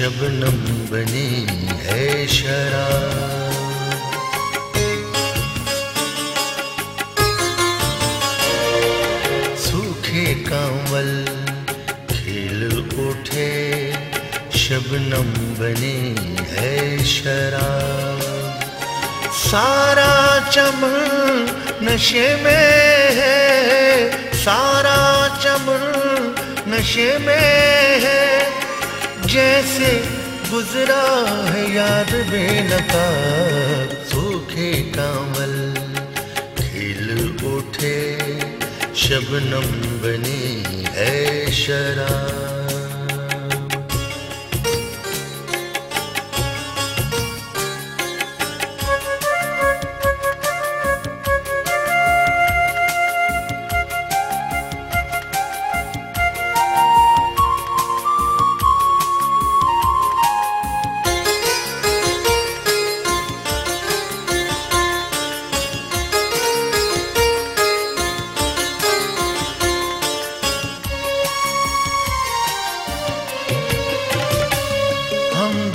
शबनम बनी है शराब। सूखे कांवल खिल उठे शबनम बनी है शराब। सारा चमन नशे में है, सारा चमन नशे में है। जैसे गुजरा है याद बेनका सूखे कामल खिल उठे शबनम बनी है शराब।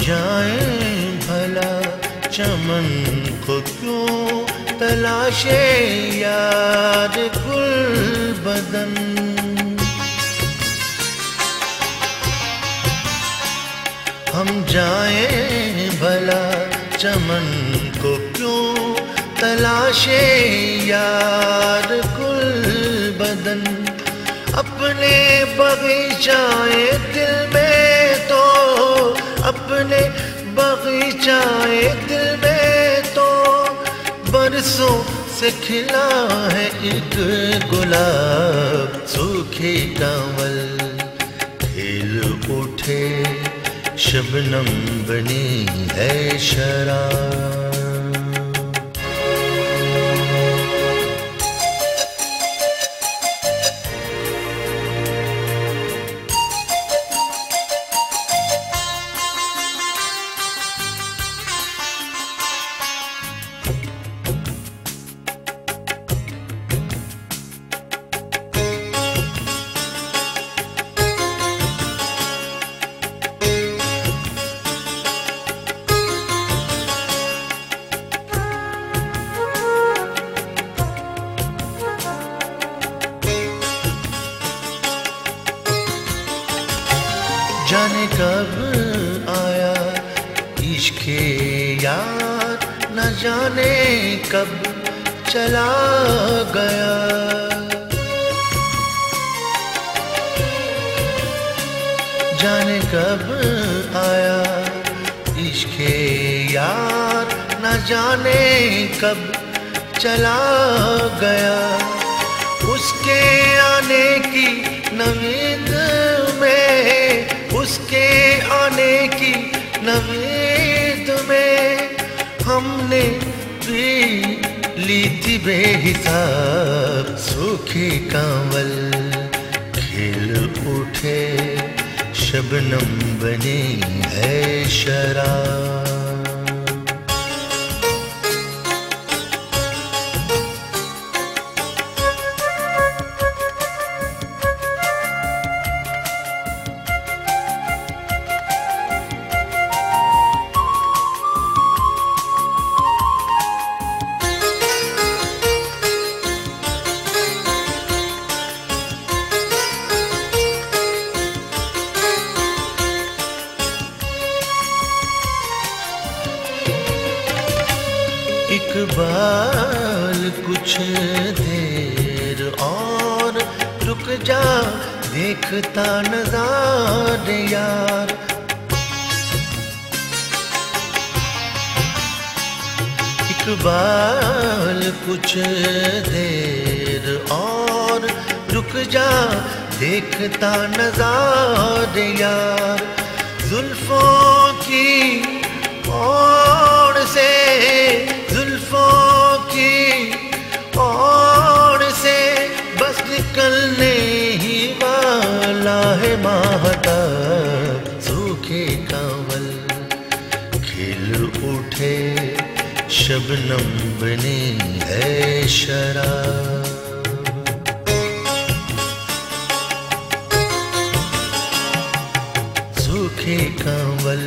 जाएँ भला चमन को क्यों तलाशे यार गुल बदन? हम जाए भला चमन को क्यों तलाशे यार गुल बदन? अपने बगीचाए दिल में बगीचाए दिल में तो बरसों से खिला है एक गुलाब, सूखे कांवल खिल उठे, शबनम बनी है शराब। जाने कब आया। इश्के यार न जाने कब चला गया। जाने कब आया। इश्के यार न जाने कब चला गया। उसके आने की नवीद में उसके आने की नवेद में हमने भी ली थी बेहिसाब, सूखे कांवल। खिल उठे, शबनम बनी है शराब। इकबाल कुछ देर और रुक जा, देखता नजारे यार। इकबाल कुछ देर और रुक जा, देखता नजारे यार। जुल्फों उठे शबनम बनी है शराब। सूखे कंवल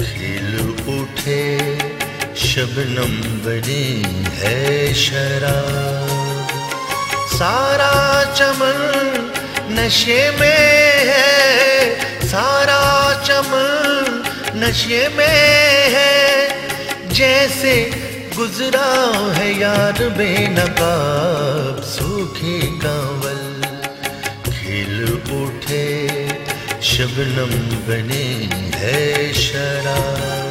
खिल उठे शबनम बनी है शराब। सारा चमन नशे में है, सारा चमन नशे में जैसे गुजरा है यार बेनकाब सूखे कावल। खिल उठे शबनम बने है शराब।